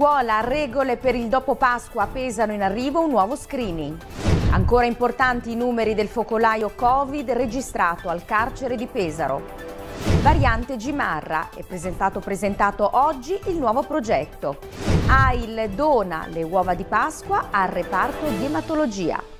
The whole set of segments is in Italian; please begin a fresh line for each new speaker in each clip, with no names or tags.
Scuola, regole per il dopo Pasqua, pesano in arrivo un nuovo screening. Ancora importanti i numeri del focolaio Covid registrato al carcere di Pesaro. Variante Gimarra, è presentato, presentato oggi il nuovo progetto. AIL dona le uova di Pasqua al reparto di ematologia.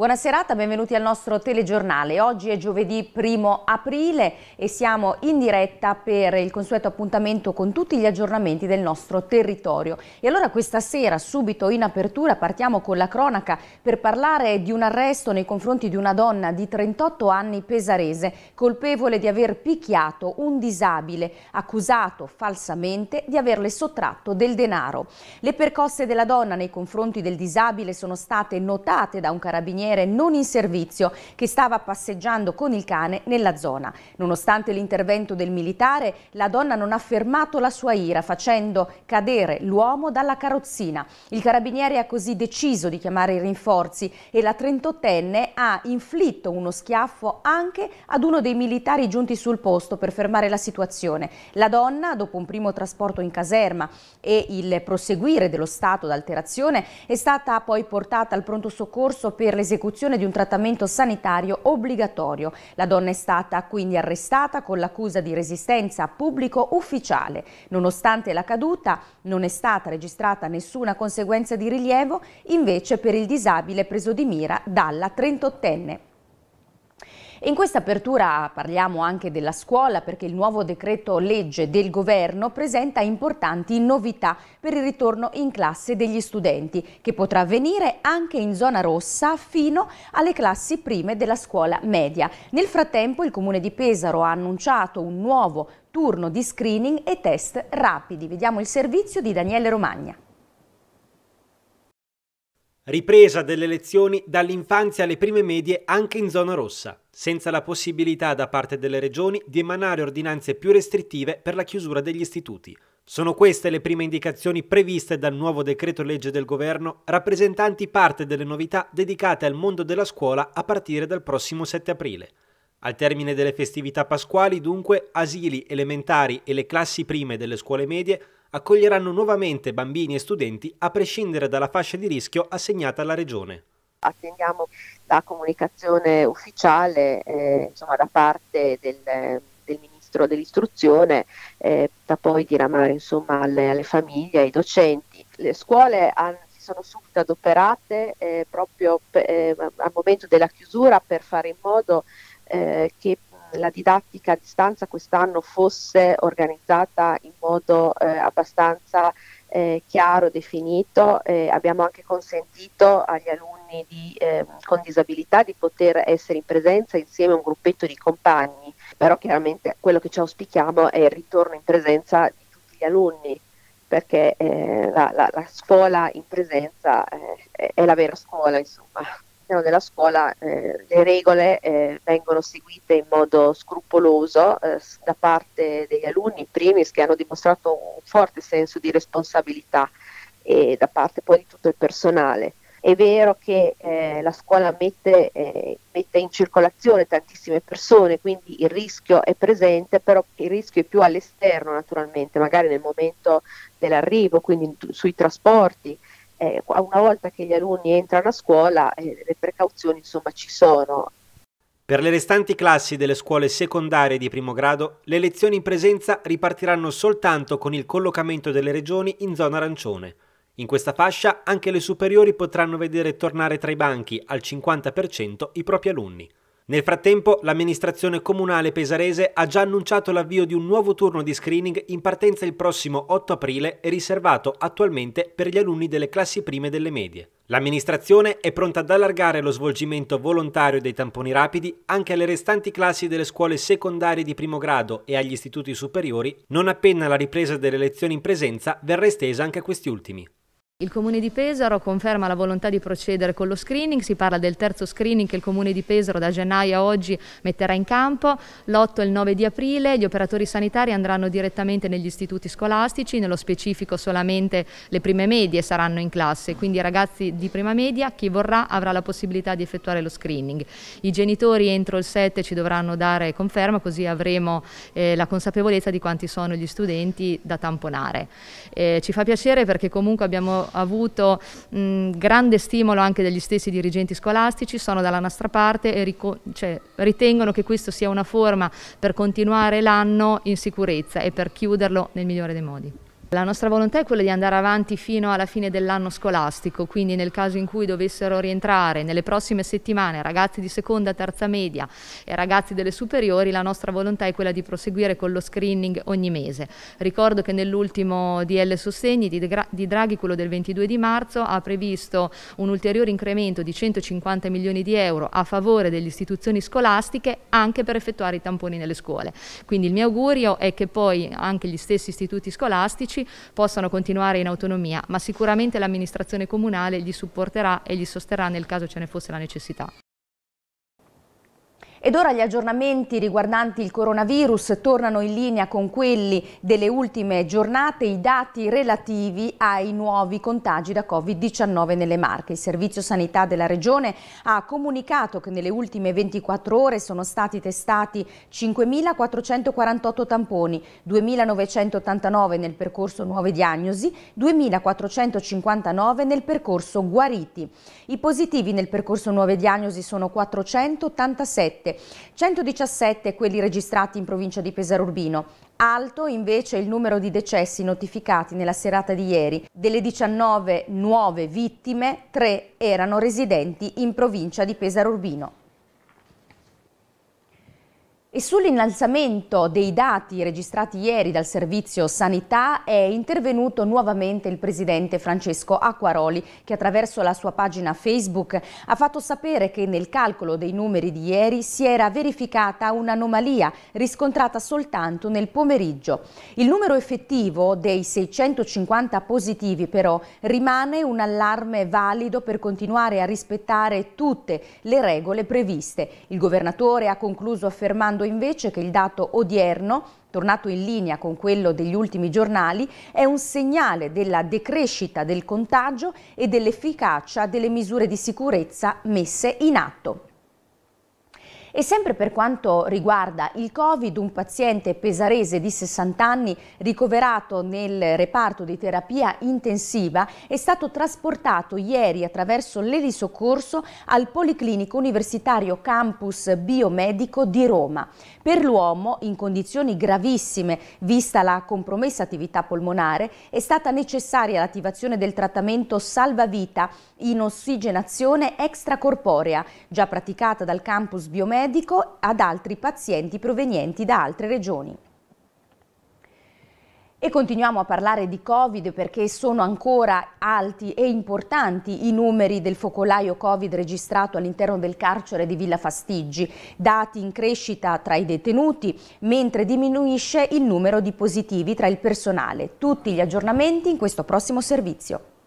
Buona serata, benvenuti al nostro telegiornale. Oggi è giovedì 1 aprile e siamo in diretta per il consueto appuntamento con tutti gli aggiornamenti del nostro territorio. E allora questa sera, subito in apertura, partiamo con la cronaca per parlare di un arresto nei confronti di una donna di 38 anni pesarese, colpevole di aver picchiato un disabile, accusato falsamente di averle sottratto del denaro. Le percosse della donna nei confronti del disabile sono state notate da un carabiniere carabiniere non in servizio che stava passeggiando con il cane nella zona. Nonostante l'intervento del militare, la donna non ha fermato la sua ira facendo cadere l'uomo dalla carrozzina. Il carabiniere ha così deciso di chiamare i rinforzi e la 38enne ha inflitto uno schiaffo anche ad uno dei militari giunti sul posto per fermare la situazione. La donna, dopo un primo trasporto in caserma e il proseguire dello stato d'alterazione, è stata poi portata al pronto soccorso per l'esecuzione l'esecuzione di un trattamento sanitario obbligatorio. La donna è stata quindi arrestata con l'accusa di resistenza a pubblico ufficiale. Nonostante la caduta non è stata registrata nessuna conseguenza di rilievo, invece per il disabile preso di mira dalla 38enne. In questa apertura parliamo anche della scuola perché il nuovo decreto legge del governo presenta importanti novità per il ritorno in classe degli studenti che potrà avvenire anche in zona rossa fino alle classi prime della scuola media. Nel frattempo il comune di Pesaro ha annunciato un nuovo turno di screening e test rapidi. Vediamo il servizio di Daniele Romagna.
Ripresa delle lezioni dall'infanzia alle prime medie anche in zona rossa, senza la possibilità da parte delle regioni di emanare ordinanze più restrittive per la chiusura degli istituti. Sono queste le prime indicazioni previste dal nuovo decreto legge del governo, rappresentanti parte delle novità dedicate al mondo della scuola a partire dal prossimo 7 aprile. Al termine delle festività pasquali, dunque, asili elementari e le classi prime delle scuole medie accoglieranno nuovamente bambini e studenti a prescindere dalla fascia di rischio assegnata alla Regione.
Attendiamo la comunicazione ufficiale eh, insomma, da parte del, del Ministro dell'Istruzione eh, da poi diramare insomma, alle, alle, famiglie, ai docenti. Le scuole hanno, si sono subito adoperate eh, proprio per, al momento della chiusura per fare in modo eh, che la didattica a distanza quest'anno fosse organizzata in modo eh, abbastanza eh, chiaro, definito. Eh, abbiamo anche consentito agli alunni di, eh, con disabilità di poter essere in presenza insieme a un gruppetto di compagni, però chiaramente quello che ci auspichiamo è il ritorno in presenza di tutti gli alunni perché eh, la, la, la, scuola in presenza eh, è la vera scuola, insomma all'interno della scuola eh, le regole eh, vengono seguite in modo scrupoloso eh, da parte degli alunni, primis che hanno dimostrato un forte senso di responsabilità e da parte poi di tutto il personale. È vero che eh, la scuola mette, eh, mette, in circolazione tantissime persone, quindi il rischio è presente, però il rischio è più all'esterno naturalmente, magari nel momento dell'arrivo, quindi sui trasporti, eh, una volta che gli alunni entrano a scuola eh, le precauzioni insomma ci sono.
Per le restanti classi delle scuole secondarie di primo grado, le lezioni in presenza ripartiranno soltanto con il collocamento delle regioni in zona arancione. In questa fascia anche le superiori potranno vedere tornare tra i banchi al 50% i propri alunni. Nel frattempo, l'amministrazione comunale pesarese ha già annunciato l'avvio di un nuovo turno di screening in partenza il prossimo 8 aprile e riservato attualmente per gli alunni delle classi prime delle medie. L'amministrazione è pronta ad allargare lo svolgimento volontario dei tamponi rapidi anche alle restanti classi delle scuole secondarie di primo grado e agli istituti superiori, non appena la ripresa delle lezioni in presenza verrà estesa anche a questi ultimi.
Il Comune di Pesaro conferma la volontà di procedere con lo screening, si parla del terzo screening che il Comune di Pesaro da gennaio a oggi metterà in campo, l'8 e il 9 di aprile gli operatori sanitari andranno direttamente negli istituti scolastici, nello specifico solamente le prime medie saranno in classe, quindi i ragazzi di prima media, chi vorrà avrà la possibilità di effettuare lo screening. I genitori entro il 7 ci dovranno dare conferma così avremo eh, la consapevolezza di quanti sono gli studenti da tamponare. Eh, ci fa piacere perché comunque abbiamo avuto mh, grande stimolo anche degli stessi dirigenti scolastici, sono dalla nostra parte e cioè, ritengono che questo sia una forma per continuare l'anno in sicurezza e per chiuderlo nel migliore dei modi. La nostra volontà è quella di andare avanti fino alla fine dell'anno scolastico, quindi nel caso in cui dovessero rientrare nelle prossime settimane ragazzi di seconda, terza media e ragazzi delle superiori, la nostra volontà è quella di proseguire con lo screening ogni mese. Ricordo che nell'ultimo DL Sostegni di, Draghi, quello del 22 di marzo, ha previsto un ulteriore incremento di 150 milioni di euro a favore delle istituzioni scolastiche anche per effettuare i tamponi nelle scuole. Quindi il mio augurio è che poi anche gli stessi istituti scolastici uffici possano continuare in autonomia, ma sicuramente l'amministrazione comunale gli supporterà e gli sosterrà nel caso ce ne fosse la necessità.
Ed ora gli aggiornamenti riguardanti il coronavirus tornano in linea con quelli delle ultime giornate, i dati relativi ai nuovi contagi da Covid-19 nelle Marche. Il Servizio Sanità della Regione ha comunicato che nelle ultime 24 ore sono stati testati 5.448 tamponi, 2.989 nel percorso nuove diagnosi, 2.459 nel percorso guariti. I positivi nel percorso nuove diagnosi sono 487 7, 117 quelli registrati in provincia di Pesaro Urbino. Alto invece il numero di decessi notificati nella serata di ieri. Delle 19 nuove vittime, 3 erano residenti in provincia di Pesaro Urbino. E sull'innalzamento dei dati registrati ieri dal Servizio Sanità è intervenuto nuovamente il presidente Francesco Acquaroli che attraverso la sua pagina Facebook ha fatto sapere che nel calcolo dei numeri di ieri si era verificata un'anomalia riscontrata soltanto nel pomeriggio. Il numero effettivo dei 650 positivi però rimane un allarme valido per continuare a rispettare tutte le regole previste. Il governatore ha concluso affermando segnalando invece che il dato odierno tornato in linea con quello degli ultimi giornali, è un segnale della decrescita del contagio e dell'efficacia delle misure di sicurezza messe in atto. E sempre per quanto riguarda il Covid, un paziente pesarese di 60 anni ricoverato nel reparto di terapia intensiva è stato trasportato ieri attraverso l'elisoccorso al Policlinico Universitario Campus Biomedico di Roma. Per l'uomo, in condizioni gravissime, vista la compromessa attività polmonare, è stata necessaria l'attivazione del trattamento salvavita in ossigenazione extracorporea, già praticata dal Campus Biomedico medico ad altri pazienti provenienti da altre regioni. E continuiamo a parlare di Covid perché sono ancora alti e importanti i numeri del focolaio Covid registrato all'interno del carcere di Villa Fastiggi, dati in crescita tra i detenuti, mentre diminuisce il numero di positivi tra il personale. Tutti gli aggiornamenti in questo prossimo servizio.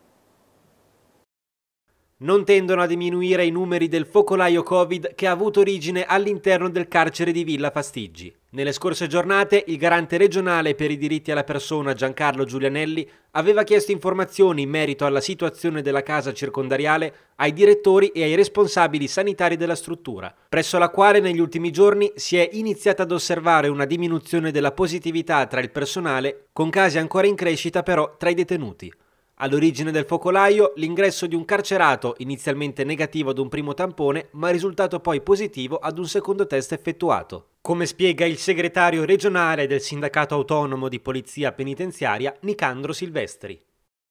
Non tendono a diminuire i numeri del focolaio Covid che ha avuto origine all'interno del carcere di Villa Fastiggi. Nelle scorse giornate il garante regionale per i diritti alla persona Giancarlo Giulianelli aveva chiesto informazioni in merito alla situazione della casa circondariale ai direttori e ai responsabili sanitari della struttura, presso la quale negli ultimi giorni si è iniziata ad osservare una diminuzione della positività tra il personale, con casi ancora in crescita però tra i detenuti. All'origine del focolaio l'ingresso di un carcerato inizialmente negativo ad un primo tampone ma risultato poi positivo ad un secondo test effettuato. Come spiega il segretario regionale del Sindacato Autonomo di Polizia Penitenziaria Nicandro Silvestri.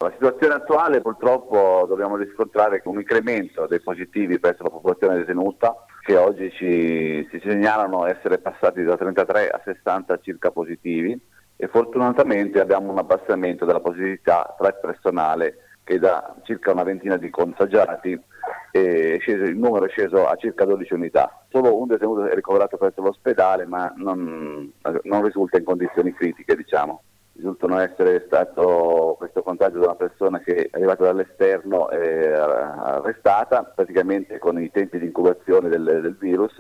La situazione attuale purtroppo dobbiamo riscontrare un incremento dei positivi presso la popolazione detenuta che oggi ci, si segnalano essere passati da 33 a 60 circa positivi e fortunatamente abbiamo un abbassamento della positività tra il personale che da circa una ventina di contagiati sceso, il numero è sceso a circa 12 unità. Solo un detenuto è ricoverato presso l'ospedale ma non, non risulta in condizioni critiche diciamo. risultano essere stato questo contagio da una persona che è arrivata dall'esterno e arrestata, praticamente con i tempi di incubazione del, del virus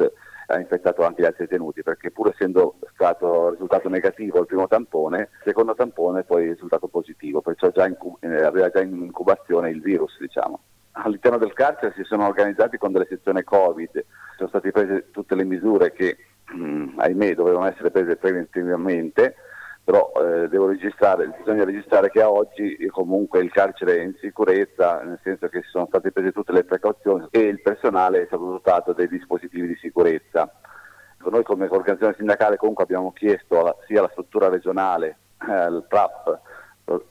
ha infettato anche gli altri detenuti perché pur essendo stato risultato negativo il primo tampone, il secondo tampone poi è risultato positivo, perciò già in, eh, aveva già in incubazione il virus diciamo. All'interno del carcere si sono organizzati con delle sezioni Covid, sono state prese tutte le misure che mh, ahimè dovevano essere prese preventivamente però eh, devo registrare, bisogna registrare che oggi comunque il carcere è in sicurezza, nel senso che si sono state prese tutte le precauzioni e il personale è stato dotato dei dispositivi di sicurezza. Noi come organizzazione sindacale comunque abbiamo chiesto alla, sia alla struttura regionale, eh, al PRAP,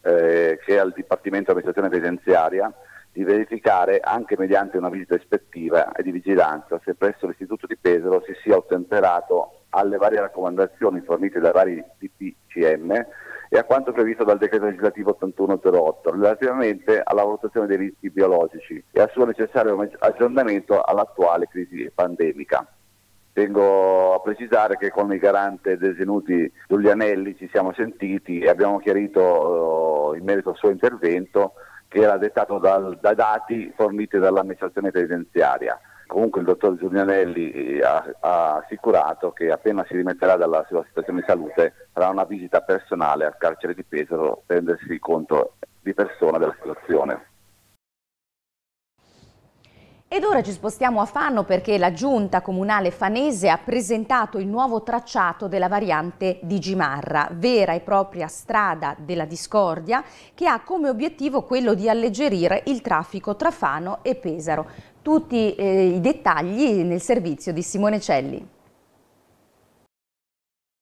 eh, che al Dipartimento di Amministrazione Penitenziaria, di verificare anche mediante una visita ispettiva e di vigilanza se presso l'istituto di Pesaro si sia ottemperato alle varie raccomandazioni fornite dai vari DPCM e a quanto previsto dal decreto legislativo 8108 relativamente alla valutazione dei rischi biologici e al suo necessario aggiornamento all'attuale crisi pandemica. Tengo a precisare che con il garante detenuti Giulianelli ci siamo sentiti e abbiamo chiarito eh, in merito al suo intervento che era dettato dal, dai dati forniti dall'amministrazione penitenziaria comunque il dottor Giulianelli eh, ha, ha, assicurato che appena si rimetterà dalla sua situazione di salute farà una visita personale al carcere di Pesaro per rendersi conto di persona della situazione.
Ed ora ci spostiamo a Fano perché la giunta comunale fanese ha presentato il nuovo tracciato della variante di Gimarra, vera e propria strada della discordia che ha come obiettivo quello di alleggerire il traffico tra Fano e Pesaro. Tutti eh, i dettagli nel servizio di Simone Celli.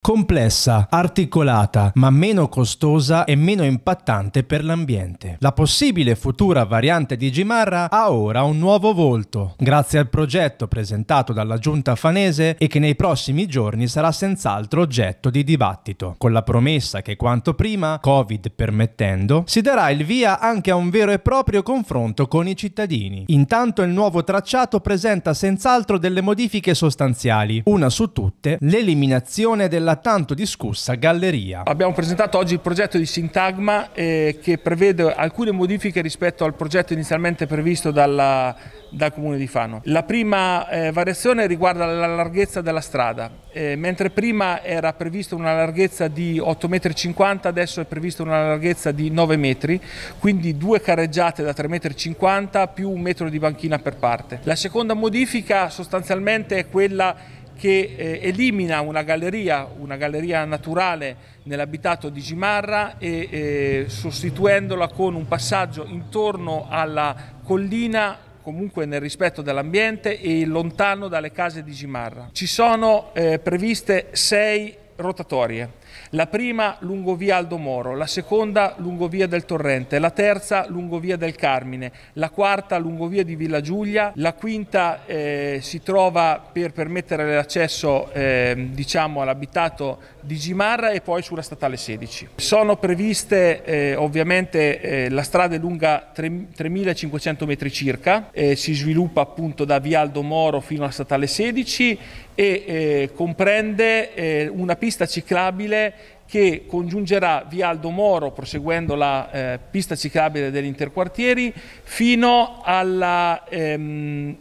Complessa, articolata, ma meno costosa e meno impattante per l'ambiente. La possibile futura variante di Gimarra ha ora un nuovo volto, grazie al progetto presentato dalla giunta fanese e che nei prossimi giorni sarà senz'altro oggetto di dibattito, con la promessa che quanto prima, Covid permettendo, si darà il via anche a un vero e proprio confronto con i cittadini. Intanto il nuovo tracciato presenta senz'altro delle modifiche sostanziali, una su tutte l'eliminazione della la tanto discussa galleria.
Abbiamo presentato oggi il progetto di Sintagma eh, che prevede alcune modifiche rispetto al progetto inizialmente previsto dalla, dal comune di Fano. La prima eh, variazione riguarda la larghezza della strada, eh, mentre prima era prevista una larghezza di 8,50 m, adesso è prevista una larghezza di 9 metri, quindi due carreggiate da 3,50 m più un metro di banchina per parte. La seconda modifica sostanzialmente è quella che eh, elimina una galleria, una galleria naturale nell'abitato di Gimarra e eh, sostituendola con un passaggio intorno alla collina comunque nel rispetto dell'ambiente e lontano dalle case di Gimarra. Ci sono eh, previste sei rotatorie la prima lungo via Aldo Moro, la seconda lungo via del Torrente, la terza lungo via del Carmine, la quarta lungo via di Villa Giulia, la quinta eh, si trova per permettere l'accesso eh, diciamo, all'abitato di Gimarra e poi sulla statale 16. Sono previste eh, ovviamente eh, la strada è lunga 3500 metri circa, eh, si sviluppa appunto da via Aldo Moro fino alla statale 16 e eh, comprende una pista ciclabile che congiungerà via Aldo Moro, proseguendo la eh, pista ciclabile degli interquartieri, fino alla ehm,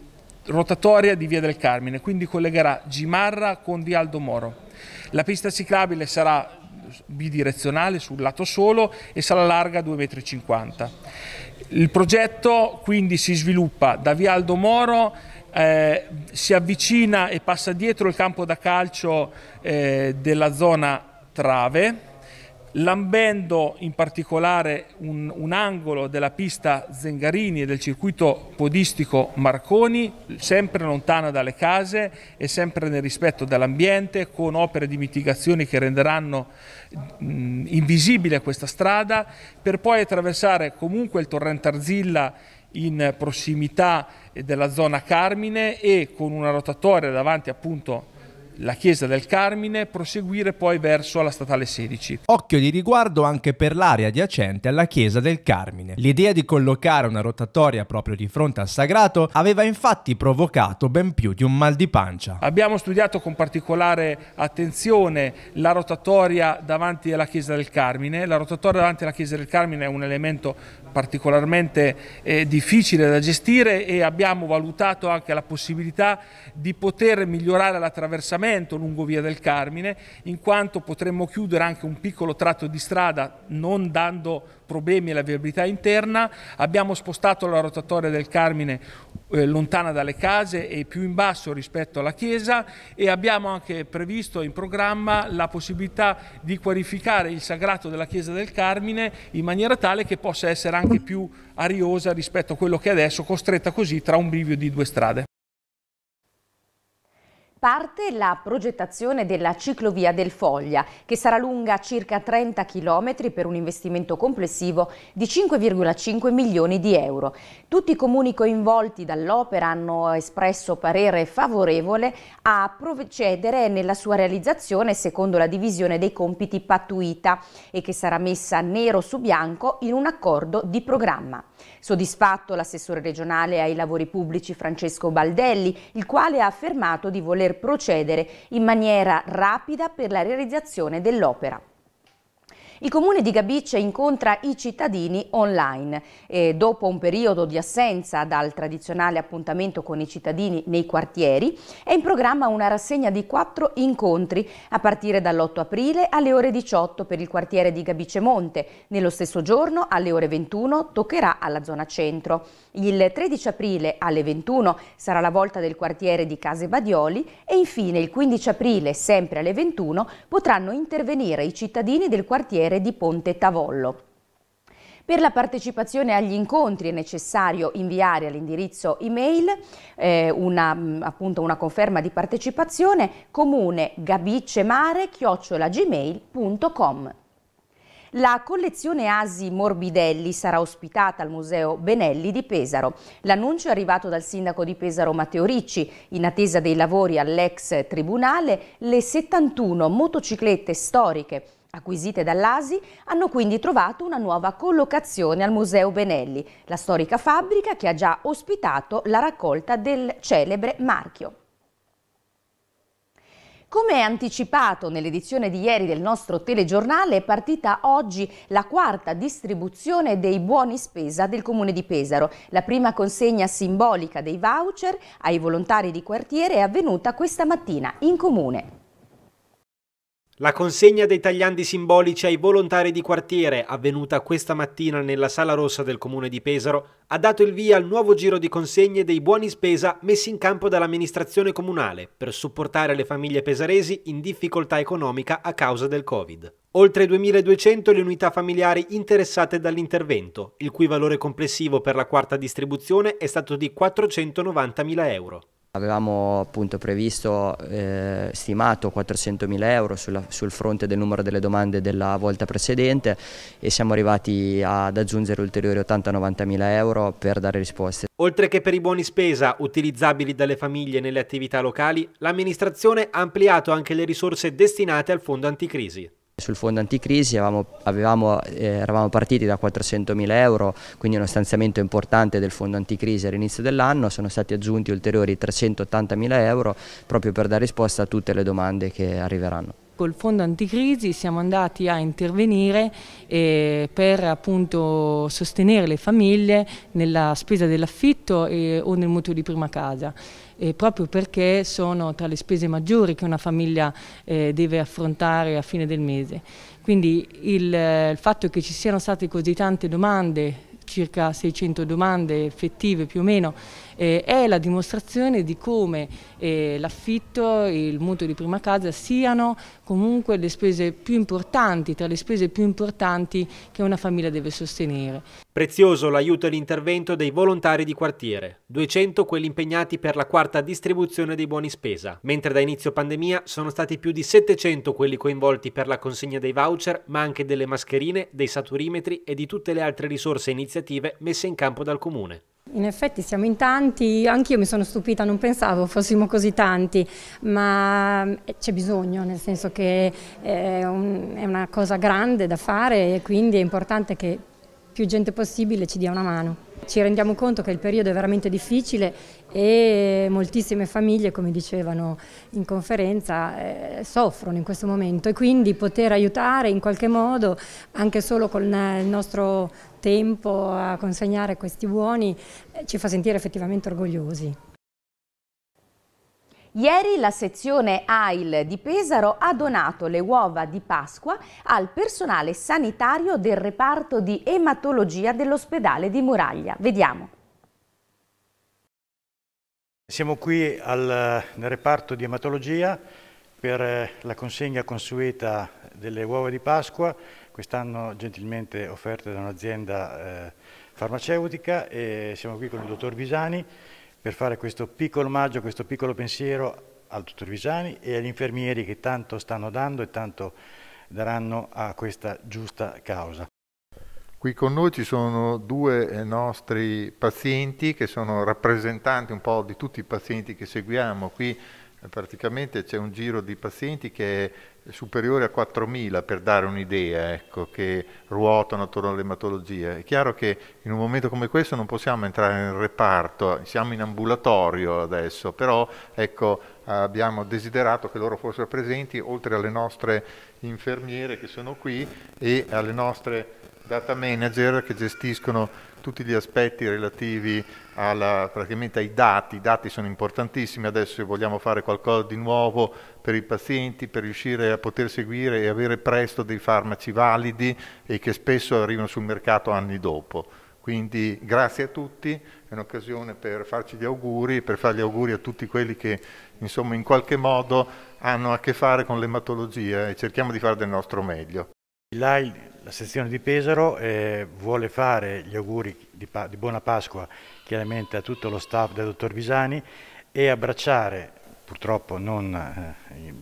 rotatoria di via del Carmine, quindi collegherà Gimarra con via Aldo Moro. La pista ciclabile sarà bidirezionale sul lato solo e sarà larga 2,50 m. Il progetto quindi si sviluppa da via Aldo Moro eh, si avvicina e passa dietro il campo da calcio eh, della zona trave, lambendo in particolare un, un, angolo della pista Zengarini e del circuito podistico Marconi, sempre lontana dalle case e sempre nel rispetto dell'ambiente, con opere di mitigazione che renderanno mh, invisibile questa strada, per poi attraversare comunque il torrente Arzilla in prossimità della zona Carmine e con una rotatoria davanti appunto la chiesa del Carmine, proseguire poi verso la statale 16.
Occhio di riguardo anche per l'area adiacente alla chiesa del Carmine. L'idea di collocare una rotatoria proprio di fronte al sagrato aveva infatti provocato ben più di un mal di pancia.
Abbiamo studiato con particolare attenzione la rotatoria davanti alla chiesa del Carmine. La rotatoria davanti alla chiesa del Carmine è un elemento particolarmente eh, difficile da gestire e abbiamo valutato anche la possibilità di poter migliorare l'attraversamento lungo via del Carmine in quanto potremmo chiudere anche un piccolo tratto di strada non dando problemi alla viabilità interna. Abbiamo spostato la rotatoria del Carmine eh, lontana dalle case e più in basso rispetto alla chiesa e abbiamo anche previsto in programma la possibilità di qualificare il sagrato della chiesa del Carmine in maniera tale che possa essere anche più ariosa rispetto a quello che è adesso, costretta così tra un bivio di due strade.
Parte la progettazione della ciclovia del Foglia, che sarà lunga circa 30 km per un investimento complessivo di 5,5 milioni di euro. Tutti i comuni coinvolti dall'opera hanno espresso parere favorevole a procedere nella sua realizzazione secondo la divisione dei compiti pattuita e che sarà messa nero su bianco in un accordo di programma. Soddisfatto l'assessore regionale ai lavori pubblici Francesco Baldelli, il quale ha affermato di voler procedere in maniera rapida per la realizzazione dell'opera. Il comune di Gabice incontra i cittadini online e dopo un periodo di assenza dal tradizionale appuntamento con i cittadini nei quartieri è in programma una rassegna di quattro incontri a partire dall'8 aprile alle ore 18 per il quartiere di Gabice Monte. Nello stesso giorno alle ore 21 toccherà alla zona centro. Il 13 aprile alle 21 sarà la volta del quartiere di Case Badioli e infine il 15 aprile sempre alle 21 potranno intervenire i cittadini del quartiere quartiere di Ponte Tavollo. Per la partecipazione agli incontri è necessario inviare all'indirizzo email eh, una, mm, appunto una conferma di partecipazione comune gabicemare-gmail.com. La collezione Asi Morbidelli sarà ospitata al Museo Benelli di Pesaro. L'annuncio è arrivato dal sindaco di Pesaro Matteo Ricci. In attesa dei lavori all'ex tribunale, le 71 motociclette storiche acquisite dall'ASI, hanno quindi trovato una nuova collocazione al Museo Benelli, la storica fabbrica che ha già ospitato la raccolta del celebre marchio. Come anticipato nell'edizione di ieri del nostro telegiornale, è partita oggi la quarta distribuzione dei buoni spesa del Comune di Pesaro. La prima consegna simbolica dei voucher ai volontari di quartiere è avvenuta questa mattina in Comune.
La consegna dei tagliandi simbolici ai volontari di quartiere, avvenuta questa mattina nella Sala Rossa del Comune di Pesaro, ha dato il via al nuovo giro di consegne dei buoni spesa messi in campo dall'amministrazione comunale per supportare le famiglie pesaresi in difficoltà economica a causa del Covid. Oltre 2200 le unità familiari interessate dall'intervento, il cui valore complessivo per la quarta distribuzione è stato di 490.000 euro.
Avevamo appunto previsto, eh, stimato 400.000 euro sulla, sul fronte del numero delle domande della volta precedente e siamo arrivati ad aggiungere ulteriori 80-90.000 euro per dare risposte.
Oltre che per i buoni spesa utilizzabili dalle famiglie nelle attività locali, l'amministrazione ha ampliato anche le risorse destinate al fondo anticrisi.
Sul fondo anticrisi avevamo, avevamo, eh, eravamo partiti da 400.000 euro, quindi uno stanziamento importante del fondo anticrisi all'inizio dell'anno, sono stati aggiunti ulteriori 380.000 euro proprio per dare risposta a tutte le domande che arriveranno.
Col fondo anticrisi siamo andati a intervenire eh, per appunto sostenere le famiglie nella spesa dell'affitto o nel mutuo di prima casa eh, proprio perché sono tra le spese maggiori che una famiglia eh, deve affrontare a fine del mese. Quindi il, eh, il fatto che ci siano state così tante domande circa 600 domande effettive più o meno, eh, è la dimostrazione di come eh, l'affitto e il mutuo di prima casa siano comunque le spese più importanti, tra le spese più importanti che una famiglia deve sostenere.
Prezioso l'aiuto e l'intervento dei volontari di quartiere, 200 quelli impegnati per la quarta distribuzione dei buoni spesa, mentre da inizio pandemia sono stati più di 700 quelli coinvolti per la consegna dei voucher, ma anche delle mascherine, dei saturimetri e di tutte le altre risorse iniziative messe in campo dal Comune.
In effetti siamo in tanti, anch'io mi sono stupita, non pensavo fossimo così tanti, ma eh, c'è bisogno, nel senso che è, un, è una cosa grande da fare e quindi è importante che più gente possibile ci dia una mano. Ci rendiamo conto che il periodo è veramente difficile e moltissime famiglie, come dicevano in conferenza, eh, soffrono in questo momento e quindi poter aiutare in qualche modo, anche solo con il nostro tempo a consegnare questi buoni, eh, ci fa sentire effettivamente orgogliosi.
Ieri la sezione AIL di Pesaro ha donato le uova di Pasqua al personale sanitario del reparto di ematologia dell'ospedale di Muraglia. Vediamo.
Siamo qui al, nel reparto di ematologia per eh, la consegna consueta delle uova di Pasqua, quest'anno gentilmente offerte da un'azienda eh, farmaceutica e siamo qui con il dottor Visani per fare questo piccolo omaggio, questo piccolo pensiero al dottor Visani e agli infermieri che tanto stanno dando e tanto daranno a questa giusta causa.
Qui con noi ci sono due eh, nostri pazienti che sono rappresentanti un po' di tutti i pazienti che seguiamo. Qui praticamente c'è un giro di pazienti che è superiore a 4.000 per dare un'idea, ecco, che ruotano attorno all'ematologia. È chiaro che in un momento come questo non possiamo entrare nel reparto, siamo in ambulatorio adesso, però ecco, abbiamo desiderato che loro fossero presenti oltre alle nostre infermiere che sono qui e alle nostre data manager che gestiscono tutti gli aspetti relativi alla, praticamente ai dati, i dati sono importantissimi, adesso se vogliamo fare qualcosa di nuovo per i pazienti, per riuscire a poter seguire e avere presto dei farmaci validi e che spesso arrivano sul mercato anni dopo. Quindi grazie a tutti, è un'occasione per farci gli auguri, per fare gli auguri a tutti quelli che insomma in qualche modo hanno a che fare con l'ematologia e cerchiamo di fare del nostro meglio.
La sezione di Pesaro eh, vuole fare gli auguri di, di, buona Pasqua chiaramente a tutto lo staff del dottor Visani e abbracciare, purtroppo non eh,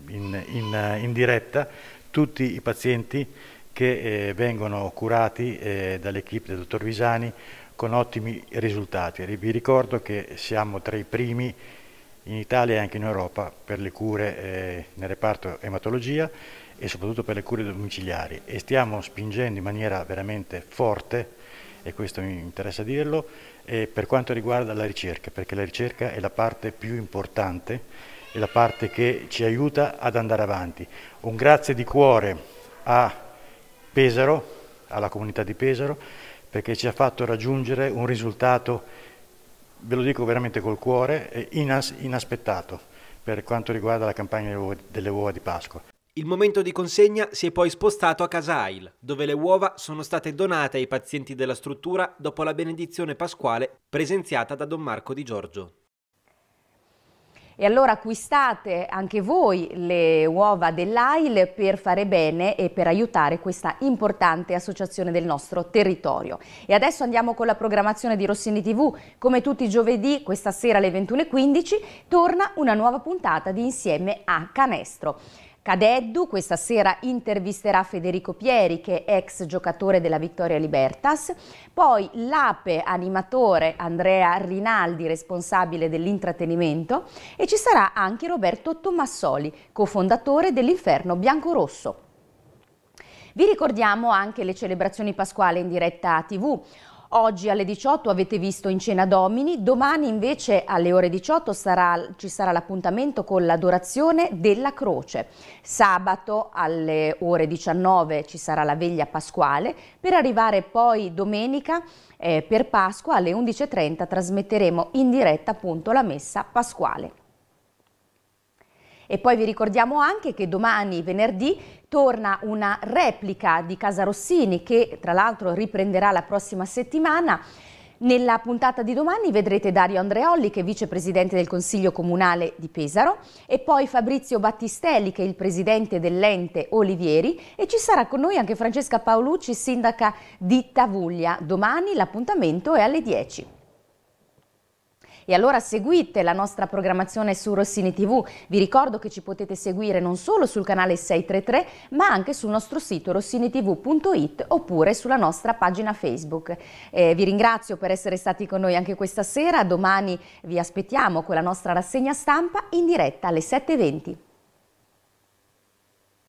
in, in, in, diretta, tutti i pazienti che eh, vengono curati eh, dall'equipe del dottor Visani con ottimi risultati. Vi ricordo che siamo tra i primi in Italia e anche in Europa per le cure eh, nel reparto ematologia e soprattutto per le cure domiciliari e stiamo spingendo in maniera veramente forte, e questo mi interessa dirlo, eh, per quanto riguarda la ricerca, perché la ricerca è la parte più importante, è la parte che ci aiuta ad andare avanti. Un grazie di cuore a Pesaro, alla comunità di Pesaro, perché ci ha fatto raggiungere un risultato, ve lo dico veramente col cuore, inas inaspettato per quanto riguarda la campagna delle uova di Pasqua.
Il momento di consegna si è poi spostato a Casail, dove le uova sono state donate ai pazienti della struttura dopo la benedizione pasquale presenziata da Don Marco di Giorgio.
E allora acquistate anche voi le uova dell'AIL per fare bene e per aiutare questa importante associazione del nostro territorio. E adesso andiamo con la programmazione di Rossini TV. Come tutti i giovedì, questa sera alle 21.15, torna una nuova puntata di Insieme a Canestro. Cadeddu questa sera intervisterà Federico Pieri che è ex giocatore della Vittoria Libertas, poi l'ape animatore Andrea Rinaldi responsabile dell'intrattenimento e ci sarà anche Roberto Tommassoli cofondatore dell'Inferno Biancorosso. Vi ricordiamo anche le celebrazioni pasquali in diretta TV. Oggi alle 18 avete visto in cena Domini, domani invece alle ore 18 sarà, ci sarà l'appuntamento con l'adorazione della croce. Sabato alle ore 19 ci sarà la veglia pasquale, per arrivare poi domenica eh, per Pasqua alle 11.30 trasmetteremo in diretta appunto la messa pasquale. E poi vi ricordiamo anche che domani, venerdì, torna una replica di Casa Rossini che tra l'altro riprenderà la prossima settimana. Nella puntata di domani vedrete Dario Andreolli che è vicepresidente del Consiglio Comunale di Pesaro e poi Fabrizio Battistelli che è il presidente dell'ente Olivieri e ci sarà con noi anche Francesca Paolucci, sindaca di Tavuglia. Domani l'appuntamento è alle 10. E allora seguite la nostra programmazione su Rossini TV. Vi ricordo che ci potete seguire non solo sul canale 633 ma anche sul nostro sito rossinitv.it oppure sulla nostra pagina Facebook. Eh, vi ringrazio per essere stati con noi anche questa sera, domani vi aspettiamo con la nostra rassegna stampa in diretta alle 7.20.